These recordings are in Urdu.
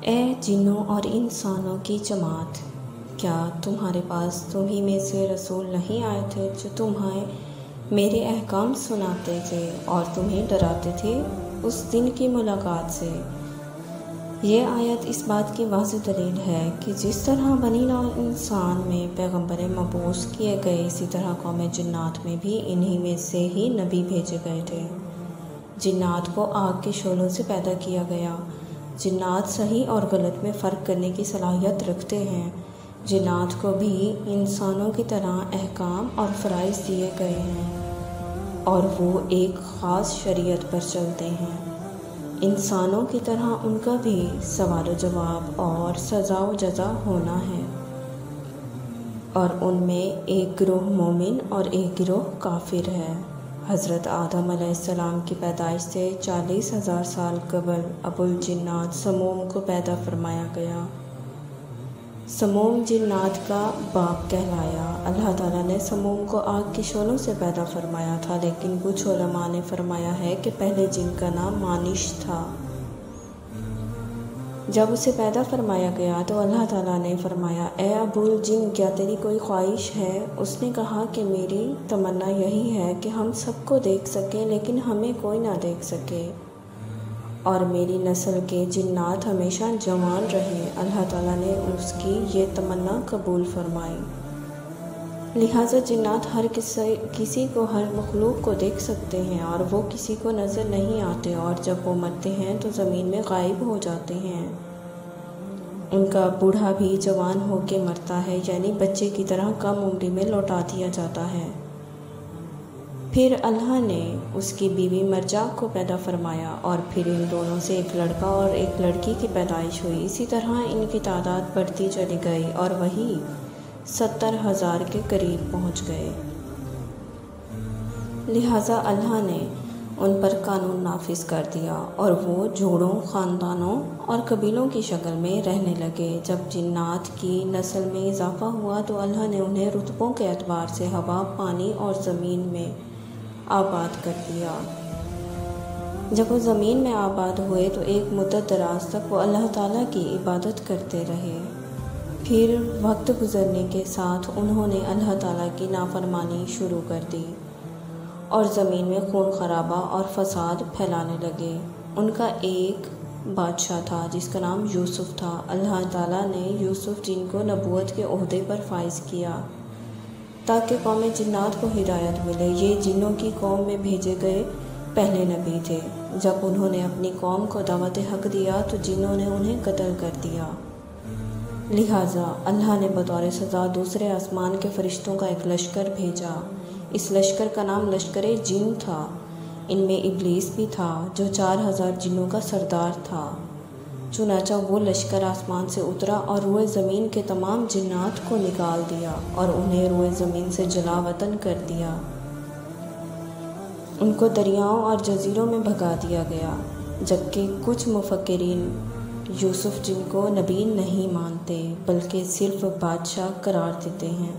اے جنوں اور انسانوں کی جماعت، کیا تمہارے پاس تمہیں میں سے رسول نہیں آئے تھے جو تمہیں میرے احکام سناتے تھے اور تمہیں ڈراتے تھے اس دن کی ملاقات سے؟ یہ آیت اس بات کی واضح دلیل ہے کہ جس طرح بنی نو انسان میں پیغمبر مبوس کیے گئے، اسی طرح قوم جنات میں بھی انہی میں سے ہی نبی بھیجے گئے تھے۔ جنات کو آگ کے شعلوں سے پیدا کیا گیا۔ جنات صحیح اور غلط میں فرق کرنے کی صلاحیت رکھتے ہیں۔ جنات کو بھی انسانوں کی طرح احکام اور فرائض دیے گئے ہیں اور وہ ایک خاص شریعت پر چلتے ہیں۔ انسانوں کی طرح ان کا بھی سوال و جواب اور سزا و جزا ہونا ہے۔ اور ان میں ایک گروہ مومن اور ایک گروہ کافر ہے۔ حضرت آدم علیہ السلام کی پیدائش سے چالیس ہزار سال قبل ابو الجنات سموم کو پیدا فرمایا گیا۔ سموم جنات کا باپ کہلایا۔ اللہ تعالیٰ نے سموم کو آگ کی شولوں سے پیدا فرمایا تھا، لیکن کچھ علماء نے فرمایا ہے کہ پہلے جن کا نام مانش تھا۔ جب اسے پیدا فرمایا گیا تو اللہ تعالیٰ نے فرمایا، اے ابو الجن، کیا تیری کوئی خواہش ہے؟ اس نے کہا کہ میری تمنا یہی ہے کہ ہم سب کو دیکھ سکیں لیکن ہمیں کوئی نہ دیکھ سکے۔ اور میری نسل کے جنات ہمیشہ جوان رہیں اللہ تعالیٰ نے اس کی یہ تمنا قبول فرمائی۔ لہٰذا جنات ہر کسی کو ہر مخلوق کو دیکھ سکتے ہیں اور وہ کسی کو نظر نہیں آتے اور جب وہ مرتے ہیں تو زمین میں غائب ہو جاتے ہیں۔ ان کا بوڑھا بھی جوان ہو کے مرتا ہے یعنی بچے کی طرح کم عمری میں لوٹا دیا جاتا ہے۔ پھر اللہ نے اس کی بیوی مرجا کو پیدا فرمایا اور پھر ان دونوں سے ایک لڑکا اور ایک لڑکی کی پیدائش ہوئی۔ اسی طرح ان کی تعداد بڑھتی چلی گئی اور وہی ستر ہزار کے قریب پہنچ گئے۔ لہٰذا اللہ نے ان پر قانون نافذ کر دیا اور وہ جوڑوں خاندانوں اور قبیلوں کی شکل میں رہنے لگے۔ جب جنات کی نسل میں اضافہ ہوا تو اللہ نے انہیں رتبوں کے اعتبار سے ہوا، پانی اور زمین میں آباد کر دیا۔ جب وہ زمین میں آباد ہوئے تو ایک مدت دراز تک وہ اللہ تعالیٰ کی عبادت کرتے رہے۔ پھر وقت گزرنے کے ساتھ انہوں نے اللہ تعالیٰ کی نافرمانی شروع کر دی اور زمین میں خون خرابہ اور فساد پھیلانے لگے۔ ان کا ایک بادشاہ تھا جس کا نام یوسف تھا۔ اللہ تعالیٰ نے یوسف جن کو نبوت کے عہدے پر فائز کیا تاکہ قوم جنات کو ہدایت ملے۔ یہ جنوں کی قوم میں بھیجے گئے پہلے نبی تھے۔ جب انہوں نے اپنی قوم کو دعوت حق دیا تو جنوں نے انہیں قتل کر دیا۔ لہٰذا اللہ نے بطور سزا دوسرے آسمان کے فرشتوں کا ایک لشکر بھیجا۔ اس لشکر کا نام لشکر جن تھا۔ ان میں ابلیس بھی تھا جو چار ہزار جنوں کا سردار تھا۔ چنانچہ وہ لشکر آسمان سے اترا اور روئے زمین کے تمام جنات کو نکال دیا اور انہیں روئے زمین سے جلا وطن کر دیا۔ ان کو دریاؤں اور جزیروں میں بھگا دیا گیا، جبکہ کچھ مفکرین یوسف جن کو نبی نہیں مانتے، بلکہ صرف بادشاہ قرار دیتے ہیں۔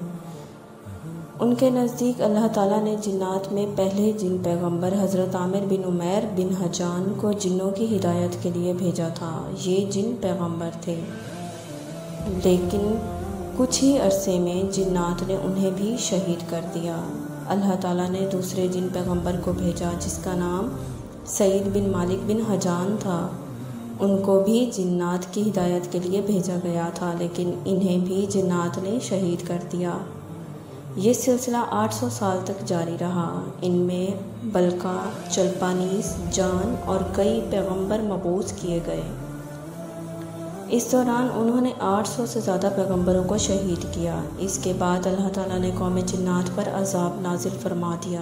ان کے نزدیک اللہ تعالیٰ نے جنات میں پہلے جن پیغمبر حضرت عامر بن عمیر بن حجان کو جنوں کی ہدایت کے لیے بھیجا تھا۔ یہ جن پیغمبر تھے۔ لیکن کچھ ہی عرصے میں جنات نے انہیں بھی شہید کر دیا۔ اللہ تعالیٰ نے دوسرے جن پیغمبر کو بھیجا جس کا نام سعید بن مالک بن حجان تھا۔ ان کو بھی جنات کی ہدایت کے لیے بھیجا گیا تھا، لیکن انہیں بھی جنات نے شہید کر دیا۔ یہ سلسلہ آٹھ سو سال تک جاری رہا۔ ان میں بلکہ چلپانیس، جان اور کئی پیغمبر مبوس کیے گئے۔ اس دوران انہوں نے آٹھ سو سے زیادہ پیغمبروں کو شہید کیا۔ اس کے بعد اللہ تعالیٰ نے قوم جنات پر عذاب نازل فرما دیا۔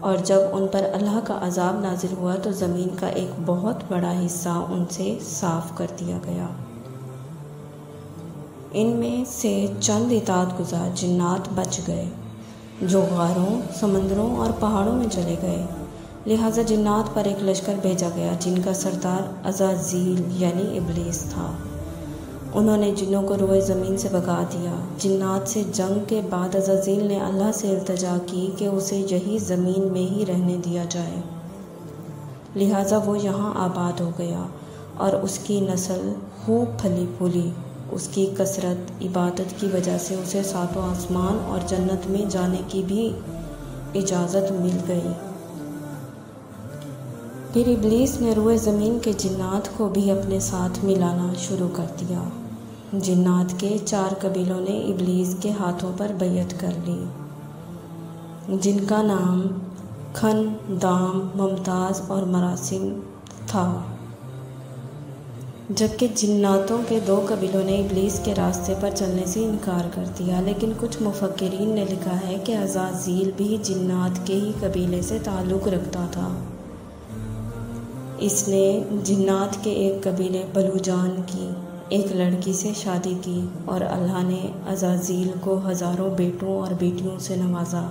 اور جب ان پر اللہ کا عذاب نازل ہوا تو زمین کا ایک بہت بڑا حصہ ان سے صاف کر دیا گیا۔ ان میں سے چند اطاعت گزار جنات بچ گئے، جو غاروں، سمندروں اور پہاڑوں میں چلے گئے۔ لہٰذا جنات پر ایک لشکر بھیجا گیا جن کا سردار ازازیل یعنی ابلیس تھا۔ انہوں نے جنوں کو روئے زمین سے بگا دیا۔ جنات سے جنگ کے بعد ازازیل نے اللہ سے التجا کی کہ اسے یہی زمین میں ہی رہنے دیا جائے۔ لہٰذا وہ یہاں آباد ہو گیا اور اس کی نسل خوب پھلی پھولی۔ اس کی کثرت، عبادت کی وجہ سے اسے ساتوں آسمان اور جنت میں جانے کی بھی اجازت مل گئی۔ پھر ابلیس نے روئے زمین کے جنات کو بھی اپنے ساتھ ملانا شروع کر دیا۔ جنات کے چار قبیلوں نے ابلیس کے ہاتھوں پر بیعت کر لی۔ جن کا نام کھن، دام، ممتاز اور مراسم تھا۔ جبکہ جناتوں کے دو قبیلوں نے ابلیس کے راستے پر چلنے سے انکار کر دیا، لیکن کچھ مفکرین نے لکھا ہے کہ عزازیل بھی جنات کے ہی قبیلے سے تعلق رکھتا تھا۔ اس نے جنات کے ایک قبیلے بلوجان کی ایک لڑکی سے شادی کی اور اللہ نے عزازیل کو ہزاروں بیٹوں اور بیٹیوں سے نوازا۔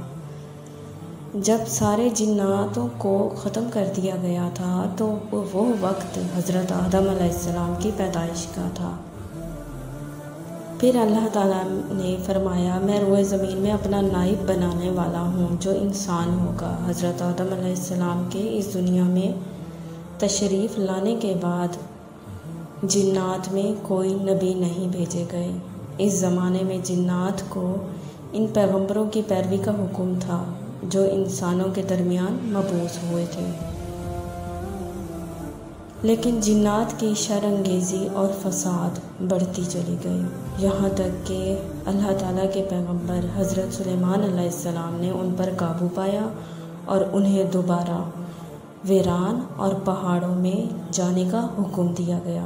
جب سارے جناتوں کو ختم کر دیا گیا تھا تو وہ وقت حضرت آدم علیہ السلام کی پیدائش کا تھا۔ پھر اللہ تعالیٰ نے فرمایا، میں روئے زمین میں اپنا نائب بنانے والا ہوں جو انسان ہوگا۔ حضرت آدم علیہ السلام کے اس دنیا میں تشریف لانے کے بعد جنات میں کوئی نبی نہیں بھیجے گئے۔ اس زمانے میں جنات کو ان پیغمبروں کی پیروی کا حکم تھا جو انسانوں کے درمیان مبوس ہوئے تھے۔ لیکن جنات کی شرنگیزی اور فساد بڑھتی چلی گئی۔ یہاں تک کہ اللہ تعالیٰ کے پیغمبر حضرت سلیمان علیہ السلام نے ان پر قابو پایا اور انہیں دوبارہ ویران اور پہاڑوں میں جانے کا حکم دیا گیا۔